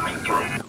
coming through.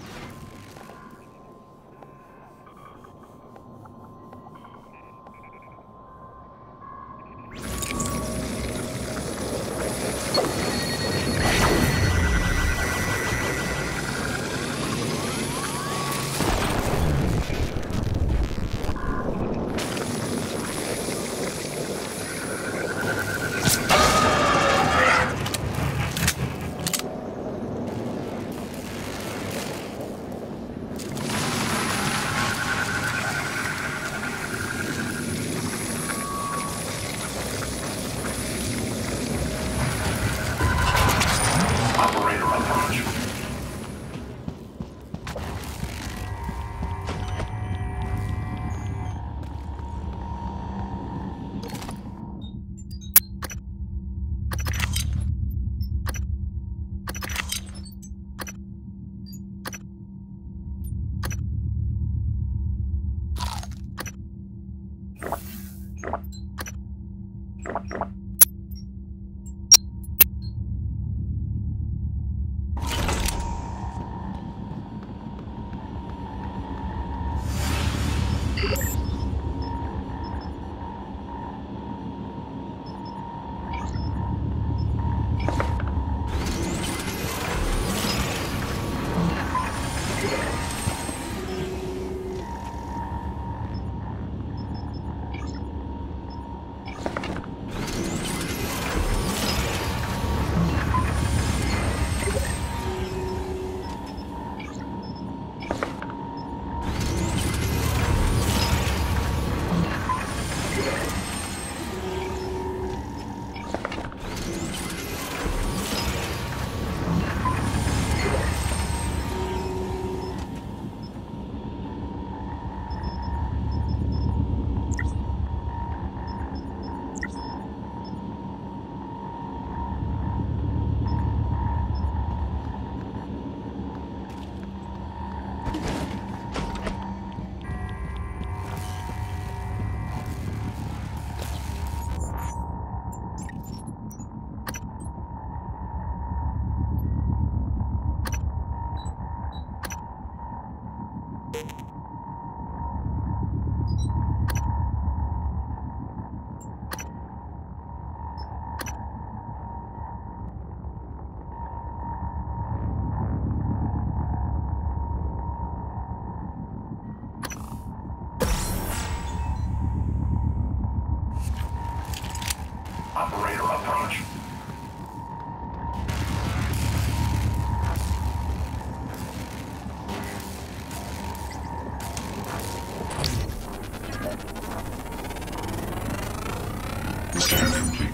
Scan complete.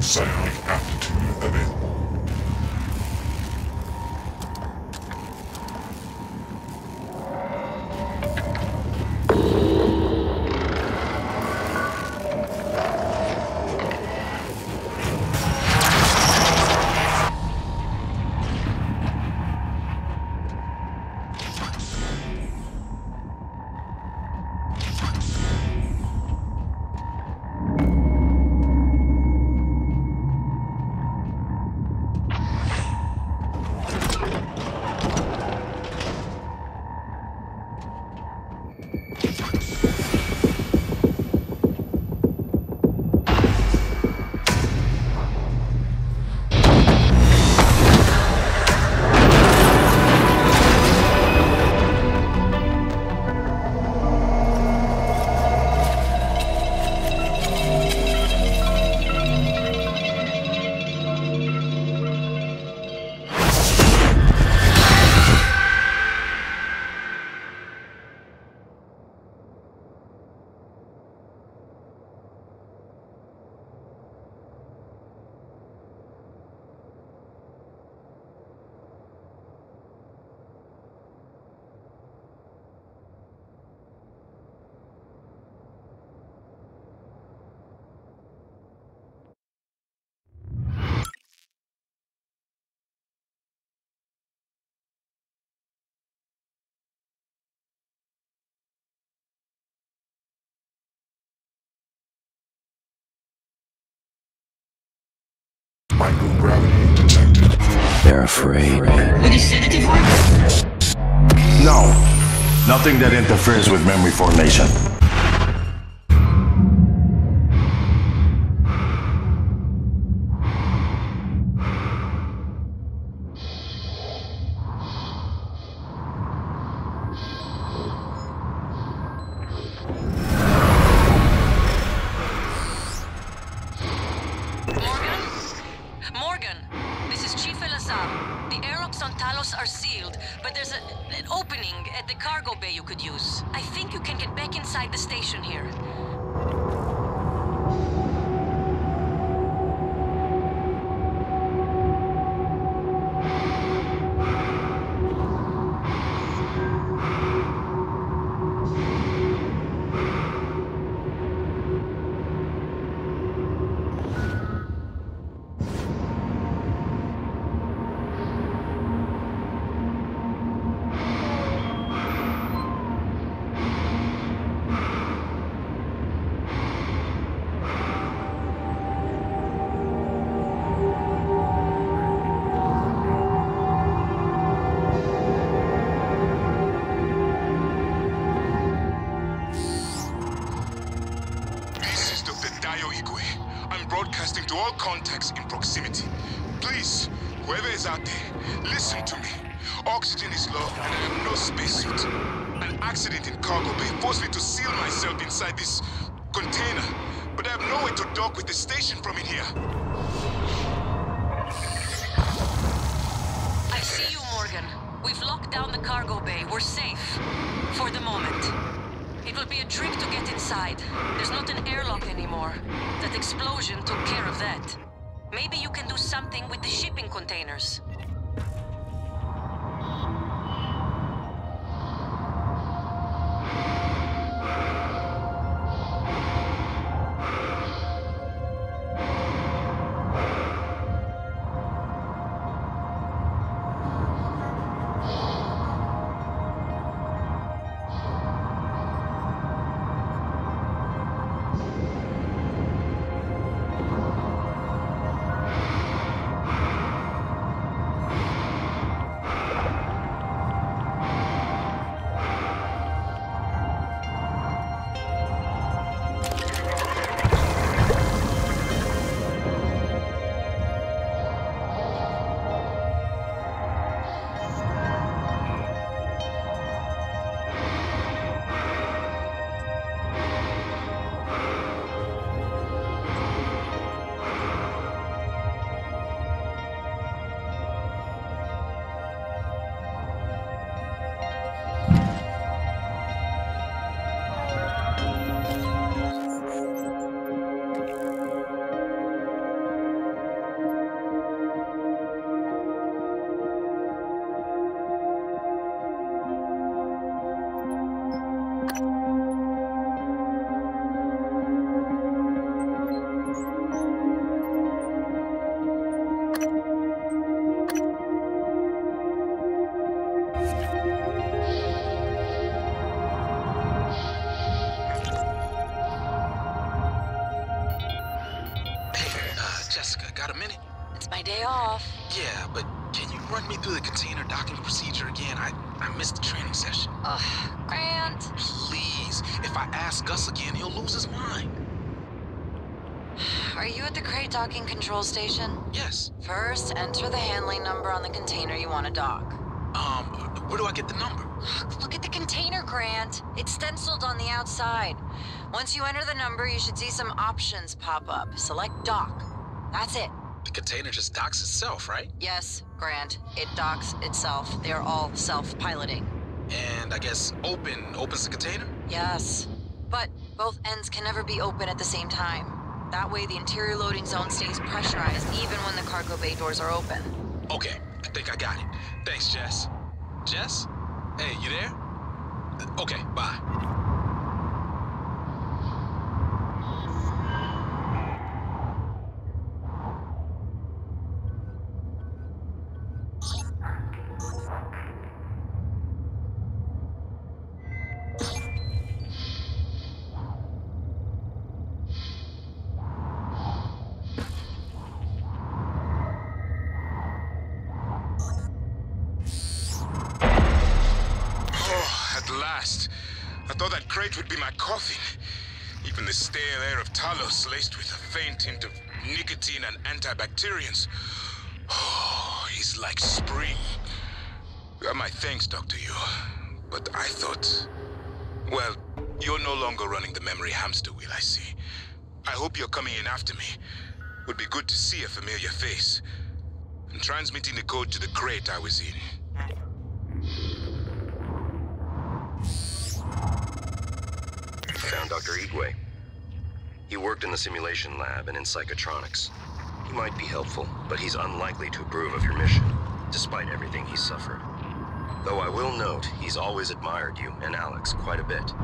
Psionic aptitude available. Microgravity detected. They're afraid. No. Nothing that interferes with memory formation. To all contacts in proximity. Please, whoever is out there, listen to me. Oxygen is low, and I have no spacesuit. An accident in cargo bay forced me to seal myself inside this container, but I have no way to dock with the station from in here. I see you, Morgan. We've locked down the cargo bay. We're safe. For the moment. It will be a trick to get inside. There's not an airlock anymore. That explosion took care of that. Maybe you can do something with the shipping containers. Run me through the container docking procedure again? I, I missed the training session. Ugh, Grant. Please, if I ask Gus again, he'll lose his mind. Are you at the crate docking control station? Yes. First, enter the handling number on the container you want to dock. Um, where do I get the number? Look at the container, Grant. It's stenciled on the outside. Once you enter the number, you should see some options pop up. Select dock. That's it. The container just docks itself, right? Yes, Grant. It docks itself. They are all self-piloting. And I guess open opens the container? Yes. But both ends can never be open at the same time. That way, the interior loading zone stays pressurized even when the cargo bay doors are open. Okay, I think I got it. Thanks, Jess. Jess? Hey, you there? Okay, bye. I thought that crate would be my coffin. Even the stale air of Talos laced with a faint hint of nicotine and antibacterians. Oh, he's like spring. Uh, my thanks, Dr. Yu. But I thought... Well, you're no longer running the memory hamster wheel, I see. I hope you're coming in after me. Would be good to see a familiar face. And transmitting the code to the crate I was in. Dr. Igwe. He worked in the simulation lab and in psychotronics. He might be helpful, but he's unlikely to approve of your mission, despite everything he's suffered. Though I will note, he's always admired you and Alex quite a bit.